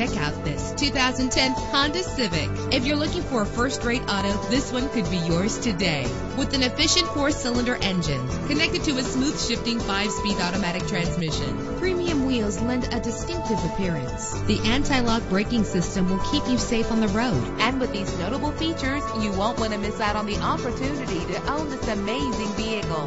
Check out this 2010 Honda Civic. If you're looking for a first-rate auto, this one could be yours today. With an efficient four-cylinder engine connected to a smooth shifting five-speed automatic transmission, premium wheels lend a distinctive appearance. The anti-lock braking system will keep you safe on the road. And with these notable features, you won't want to miss out on the opportunity to own this amazing vehicle